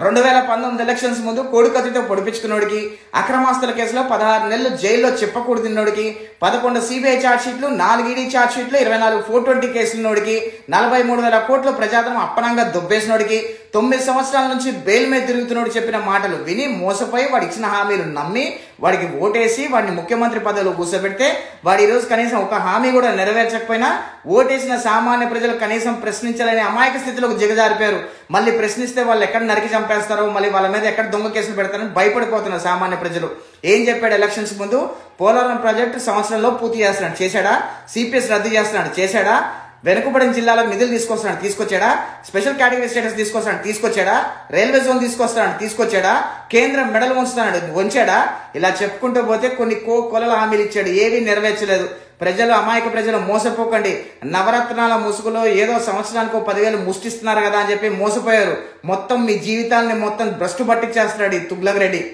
రెండు వేల పంతొమ్మిది ఎలక్షన్స్ ముందు కోడికత్తితో పొడిపించుకున్నోడికి అక్రమాస్తుల కేసులో పదహారు నెలలు జైల్లో చెప్పకూడదున్నోడికి పదకొండు సిబిఐ ఛార్జ్షీట్లు నాలుగు ఈడీ ఛార్జ్షీట్లు ఇరవై నాలుగు ఫోర్ ట్వంటీ కేసులున్నోడికి నలభై మూడు వేల కోట్లు ప్రజాధనం అప్పనంగా దొబ్బేసినోడికి తొమ్మిది సంవత్సరాల నుంచి బెయిల్ మీద తిరుగుతున్నోడు చెప్పిన మాటలు విని మోసపోయి వాడు ఇచ్చిన హామీలు నమ్మి వాడికి ఓటేసి వాడిని ముఖ్యమంత్రి పదవిలో కూర్చోబెడితే వాడు ఈరోజు కనీసం ఒక హామీ కూడా నెరవేర్చకపోయినా ఓటేసిన సామాన్య ప్రజలు కనీసం ప్రశ్నించాలనే అమాయక స్థితిలోకి దిగజారిపోయారు. మళ్ళీ ప్రశ్నిస్తే వాళ్ళు ఎక్కడ నరికి చంపేస్తారో మళ్ళీ వాళ్ళ మీద ఎక్కడ దొంగ కేసులు పెడతారని భయపడిపోతున్నారు సామాన్య ప్రజలు. ఏం చెప్పాడు ఎలక్షన్స్ ముందు? పోలవరం ప్రాజెక్టు సంవత్సరంలో పూర్తి చేస్తున్నాడు. చేశాడా? సిపిఎస్ రద్దు చేస్తున్నాడు. చేశాడా? వెనుకబడిన జిల్లాలకు నిధులు తీసుకొస్తాడు తీసుకొచ్చాడా? స్పెషల్ కేటగిరీ స్టేటస్ తీసుకొస్తాడు తీసుకొచ్చాడా? రైల్వే జోన్ తీసుకొస్తాడు తీసుకొచ్చాడా? కేంద్రం మెడలు ఉంచుతున్నాడు ఉంచాడా ఇలా చెప్పుకుంటూ పోతే కొన్ని కో కొలల హామీలు ఇచ్చాడు ఏవి నెరవేర్చలేదు. ప్రజలు అమాయక ప్రజలు మోసపోకండి. నవరత్నాల ముసుగులో ఏదో సంవత్సరానికి పదివేలు ముష్టిస్తున్నారు కదా అని చెప్పి మోసపోయారు. మొత్తం మీ జీవితాన్ని మొత్తం భ్రష్టు పట్టించేస్తున్నాడు ఈ తుగ్లక్ రెడ్డి.